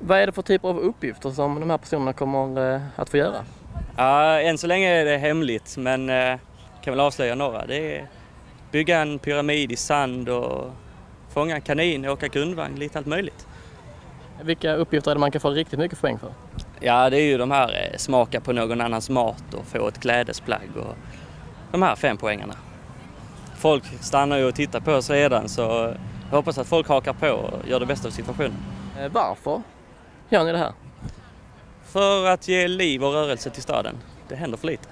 Vad är det för typer av uppgifter som de här personerna kommer eh, att få göra? Ja, än så länge är det hemligt men eh, kan väl avslöja några. Det är bygga en pyramid i sand och fånga en kanin, åka grundvagn, lite allt möjligt. Vilka uppgifter är det man kan få riktigt mycket poäng för? Ja, det är ju de här eh, smaka på någon annans mat och få ett klädesplagg och de här fem poängarna. Folk stannar ju och tittar på oss redan så jag hoppas att folk hakar på och gör det bästa av situationen. Eh, Varför gör ni det här? För att ge liv och rörelse till staden. Det händer för lite.